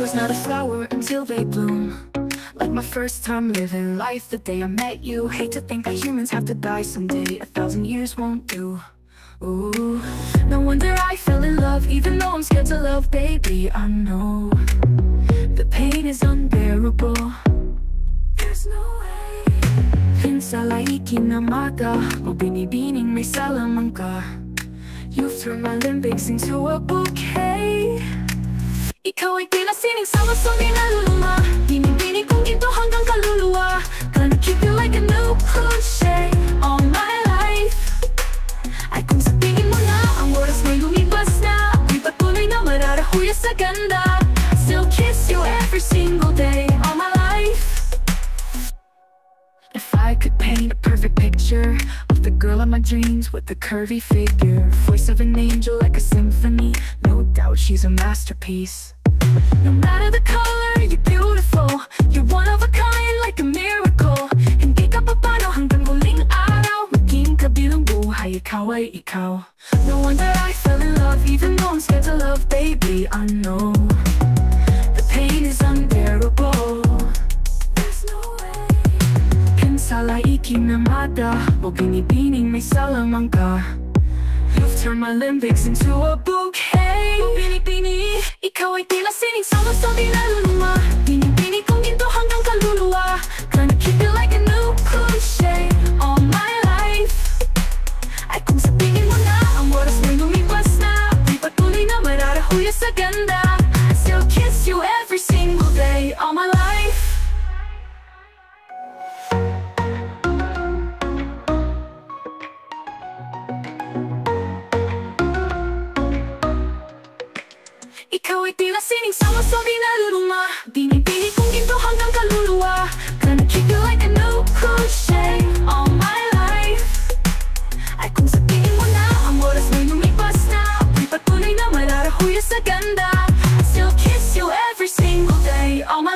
was not a flower until they bloom. Like my first time living life the day I met you. Hate to think that humans have to die someday. A thousand years won't do. Ooh, no wonder I fell in love Even though I'm scared to love, baby, I know The pain is unbearable. There's no way. Pinsala ikinamada O binibining may salaman ka You've turned my limbics into a bouquet Ikaw ay tila sining sa wasong di naluluma Binibini kong ginto hanggang kaluluwa Gonna keep you like a nu couché All my life Ay kung sa tingin mo na Ang oras may lumipas na Ako'y patuloy na mararahuya sa ganda Still kiss you every single day All my life. If I could paint a perfect picture Of the girl of my dreams with the curvy figure Voice of an angel like a symphony No doubt she's a masterpiece No matter the color, you're beautiful. You're one of a kind like a miracle. Ka papano araw ikaw No wonder I fell in love Even though I'm scared to love, baby, I know. The pain is unbearable. There's no way. Pinsala ikinamada O binibining may salamang ka You've turned my limbics into a bouquet. O binibini Ikaw ay tila sining sa wasong Ikaw ay tila sining sawa-sabi na luluma Binibihit kong ginto hanggang kaluluwa. Gonna treat you like a new cliche all my life. Ay kung sabihin mo na ang oras mo'y lumipas na. Ako'y patuloy na malarahuya sa ganda. I still kiss you every single day all my